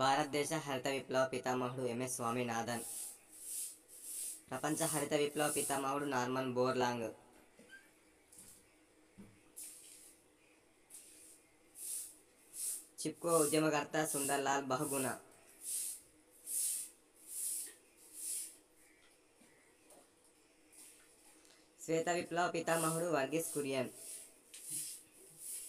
భారతదేశ హరిత విప్లవ పితామహుడు ఎంఎస్ స్వామినాథన్. ప్రపంచ హరిత విప్లవ పితామహుడు నార్మన్ బోర్లాంగ్. చిప్కో ఉద్యమకర్త సుందర్లాల్ బహుగుణ. శ్వేత విప్లవ పితామహుడు వర్గీస్ కురియన్.